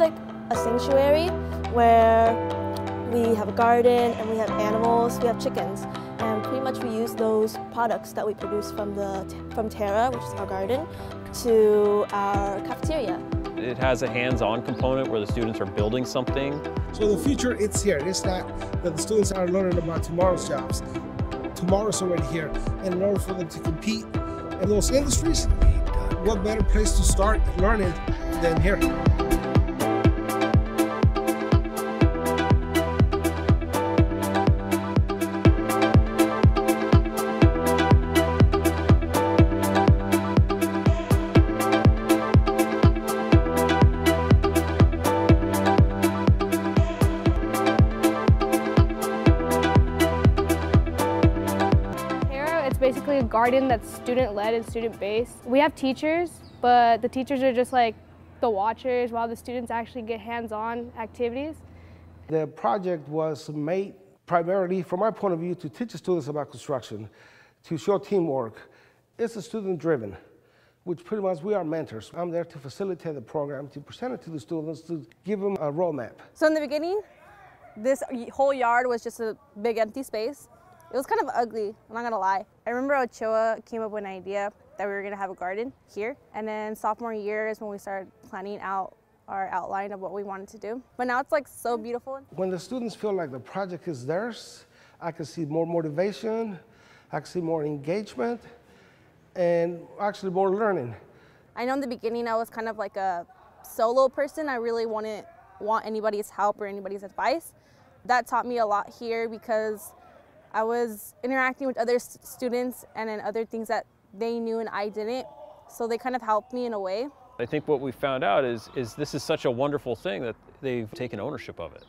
it's like a sanctuary where we have a garden and we have animals, we have chickens. And pretty much we use those products that we produce from, the, from Terra, which is our garden, to our cafeteria. It has a hands-on component where the students are building something. So the future, it's here. It's not that the students are learning about tomorrow's jobs. Tomorrow's already here. And in order for them to compete in those industries, what better place to start learning than here? Garden that's student-led and student-based. We have teachers, but the teachers are just like the watchers while the students actually get hands-on activities. The project was made primarily, from my point of view, to teach the students about construction, to show teamwork. It's a student-driven, which pretty much we are mentors. I'm there to facilitate the program, to present it to the students, to give them a roadmap. So in the beginning, this whole yard was just a big empty space. It was kind of ugly, I'm not gonna lie. I remember Ochoa came up with an idea that we were gonna have a garden here. And then sophomore year is when we started planning out our outline of what we wanted to do. But now it's like so beautiful. When the students feel like the project is theirs, I can see more motivation, I can see more engagement, and actually more learning. I know in the beginning I was kind of like a solo person. I really wouldn't want anybody's help or anybody's advice. That taught me a lot here because I was interacting with other students and then other things that they knew and I didn't. So they kind of helped me in a way. I think what we found out is, is this is such a wonderful thing that they've taken ownership of it.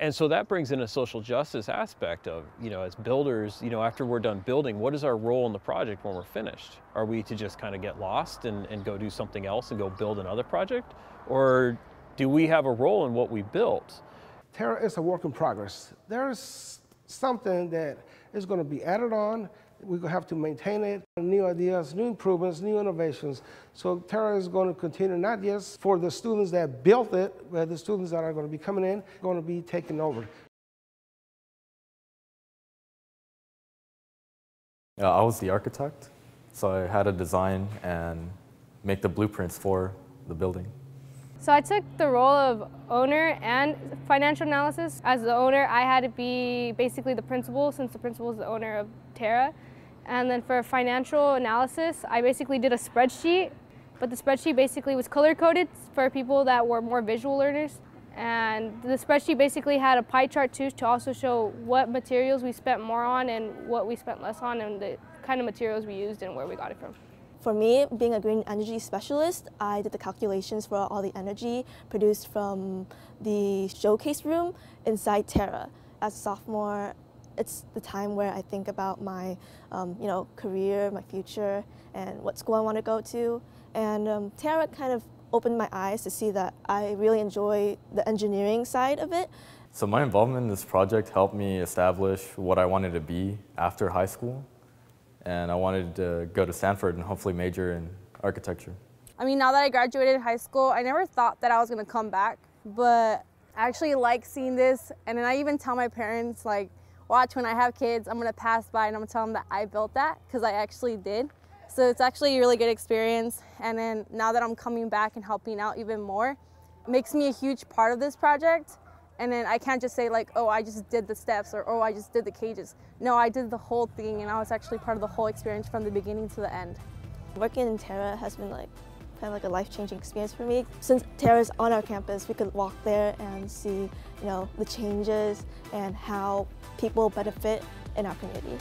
And so that brings in a social justice aspect of, you know, as builders, you know, after we're done building, what is our role in the project when we're finished? Are we to just kind of get lost and, and go do something else and go build another project? Or do we have a role in what we built? Terra is a work in progress. There's something that is going to be added on. We're going to have to maintain it, new ideas, new improvements, new innovations. So Terra is going to continue not just for the students that built it, but the students that are going to be coming in, going to be taking over. Uh, I was the architect, so I had to design and make the blueprints for the building. So I took the role of owner and financial analysis. As the owner, I had to be basically the principal since the principal is the owner of Terra. And then for financial analysis, I basically did a spreadsheet, but the spreadsheet basically was color-coded for people that were more visual learners. And the spreadsheet basically had a pie chart too to also show what materials we spent more on and what we spent less on and the kind of materials we used and where we got it from. For me, being a green energy specialist, I did the calculations for all the energy produced from the showcase room inside Terra. As a sophomore, it's the time where I think about my um, you know, career, my future, and what school I want to go to. And um, Terra kind of opened my eyes to see that I really enjoy the engineering side of it. So my involvement in this project helped me establish what I wanted to be after high school and I wanted to go to Stanford and hopefully major in architecture. I mean, now that I graduated high school, I never thought that I was gonna come back, but I actually like seeing this. And then I even tell my parents, like, watch when I have kids, I'm gonna pass by and I'm gonna tell them that I built that, because I actually did. So it's actually a really good experience. And then now that I'm coming back and helping out even more, makes me a huge part of this project. And then I can't just say like, oh, I just did the steps or oh, I just did the cages. No, I did the whole thing and I was actually part of the whole experience from the beginning to the end. Working in Terra has been like kind of like a life-changing experience for me. Since Terra is on our campus, we could walk there and see, you know, the changes and how people benefit in our community.